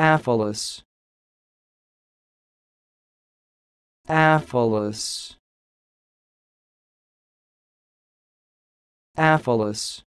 Aphelus. Aphelus. Aphelus.